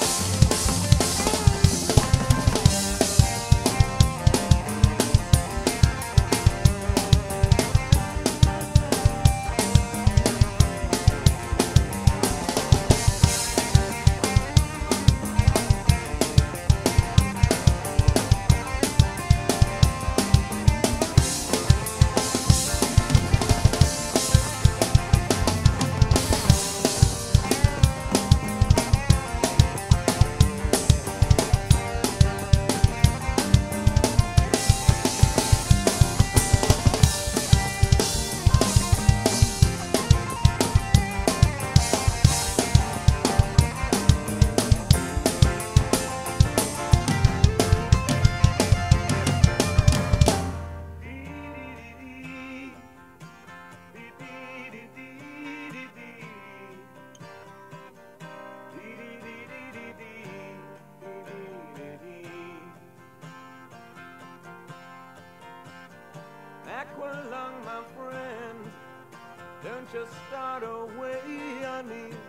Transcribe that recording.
you just start away uneasy.